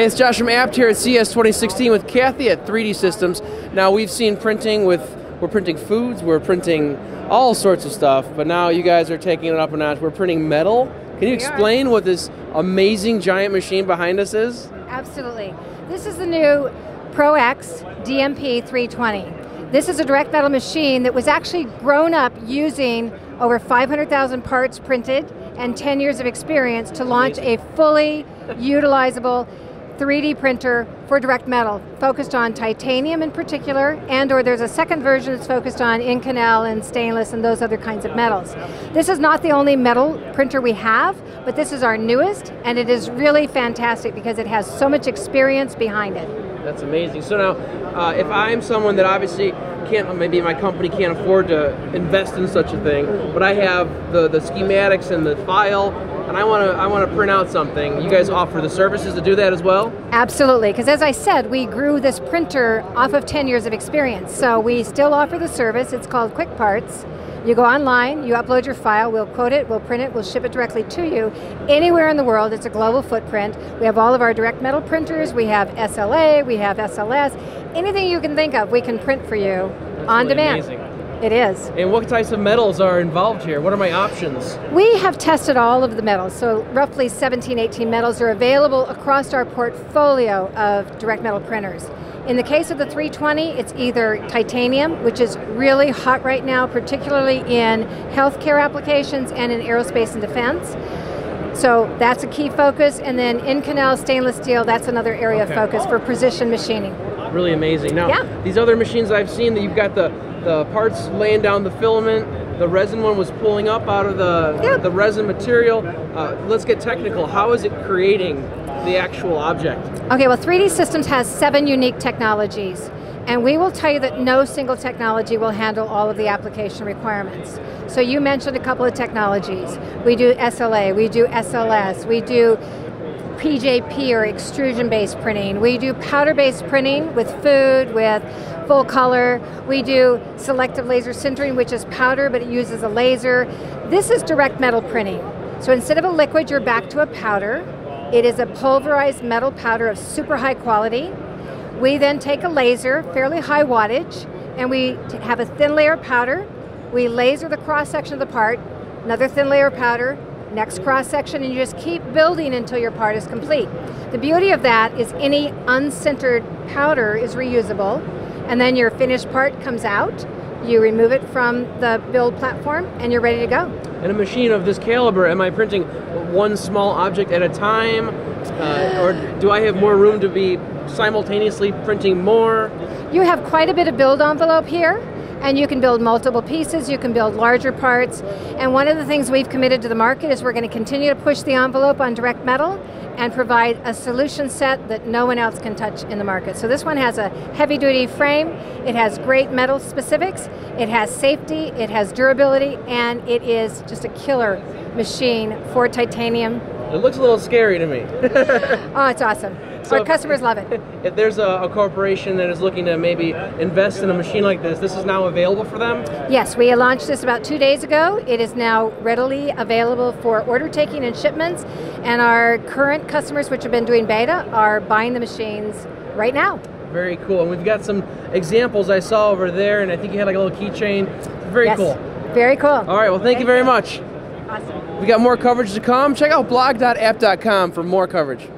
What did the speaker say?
Hey, it's Josh from Abt here at CES 2016 with Kathy at 3D Systems. Now we've seen printing with, we're printing foods, we're printing all sorts of stuff, but now you guys are taking it up a notch. We're printing metal. Can you explain what this amazing giant machine behind us is? Absolutely. This is the new ProX DMP 320. This is a direct metal machine that was actually grown up using over 500,000 parts printed and 10 years of experience to launch a fully utilizable 3D printer for direct metal, focused on titanium in particular, and or there's a second version that's focused on Inconel and stainless and those other kinds of metals. This is not the only metal printer we have, but this is our newest, and it is really fantastic because it has so much experience behind it. That's amazing. So now, uh, if I'm someone that obviously can't, maybe my company can't afford to invest in such a thing, but I have the, the schematics and the file, and I want to I want to print out something. You guys offer the services to do that as well? Absolutely, because as I said, we grew this printer off of 10 years of experience. So we still offer the service. It's called Quickparts. You go online, you upload your file, we'll quote it, we'll print it, we'll ship it directly to you. Anywhere in the world, it's a global footprint. We have all of our direct metal printers, we have SLA, we have SLS, anything you can think of, we can print for you That's on really demand. Amazing. It is. And what types of metals are involved here? What are my options? We have tested all of the metals, so roughly 17, 18 metals are available across our portfolio of direct metal printers. In the case of the 320, it's either titanium, which is really hot right now, particularly in healthcare applications and in aerospace and defense. So that's a key focus, and then Inconel stainless steel, that's another area Okay. of focus for precision machining. Really amazing. Now, Yeah. these other machines I've seen that you've got the, the parts laying down the filament, the resin one was pulling up out of the, the resin material. Uh, let's get technical. How is it creating the actual object? Okay, well, 3D Systems has seven unique technologies, and we will tell you that no single technology will handle all of the application requirements. So you mentioned a couple of technologies. We do SLA, we do SLS, we do PJP or extrusion-based printing. We do powder-based printing with food, with full color. We do selective laser sintering, which is powder, but it uses a laser. This is direct metal printing. So instead of a liquid, you're back to a powder. It is a pulverized metal powder of super high quality. We then take a laser, fairly high wattage, and we have a thin layer of powder. We laser the cross section of the part, another thin layer of powder, next cross section, and you just keep building until your part is complete. The beauty of that is any unsintered powder is reusable, and then your finished part comes out. You remove it from the build platform, and you're ready to go. In a machine of this caliber, am I printing one small object at a time? Uh, or do I have more room to be simultaneously printing more? You have quite a bit of build envelope here, and you can build multiple pieces, you can build larger parts. And one of the things we've committed to the market is we're going to continue to push the envelope on direct metal and provide a solution set that no one else can touch in the market. So this one has a heavy duty frame, it has great metal specifics, it has safety, it has durability, and it is just a killer machine for titanium. It looks a little scary to me. Oh, it's awesome. So Our if- customers love it. if there's a, a corporation that is looking to maybe invest in a machine like this, this is now available for them? Yes, we launched this about two days ago. It is now readily available for order taking and shipments, and our current customers, which have been doing beta, are buying the machines right now. Very cool. And we've got some examples I saw over there, and I think you had like a little keychain. Very yes. cool. Very cool. All right, well, thank you very much. Awesome. We got more coverage to come. Check out blog.abt.com for more coverage.